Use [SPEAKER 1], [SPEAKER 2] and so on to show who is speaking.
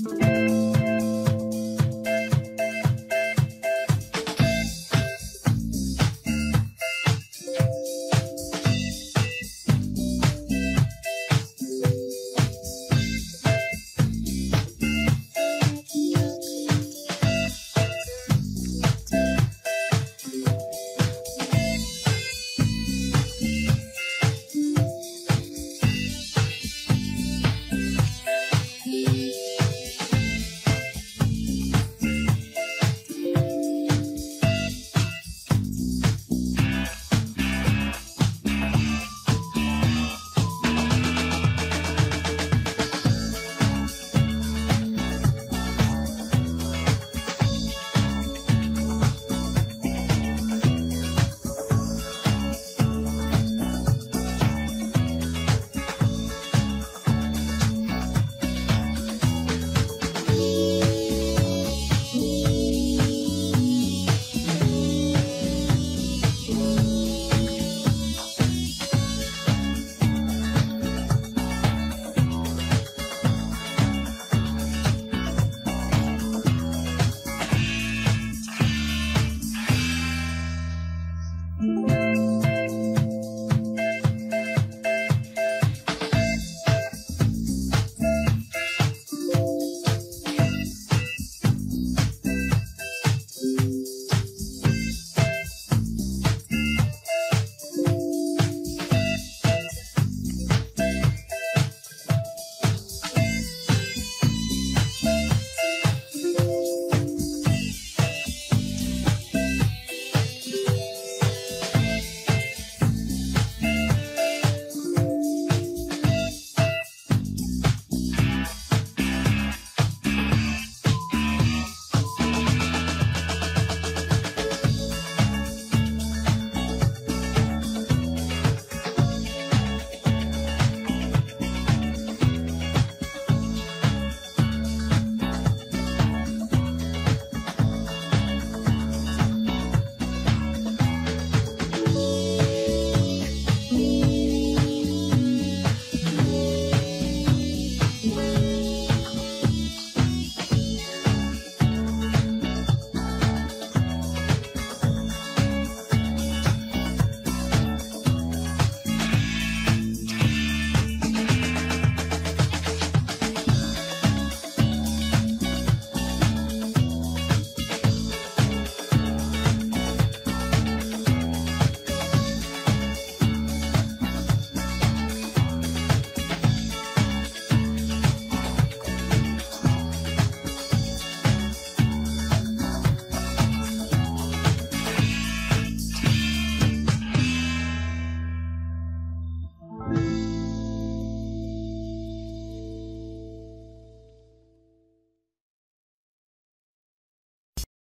[SPEAKER 1] Música Thank mm-hmm. you.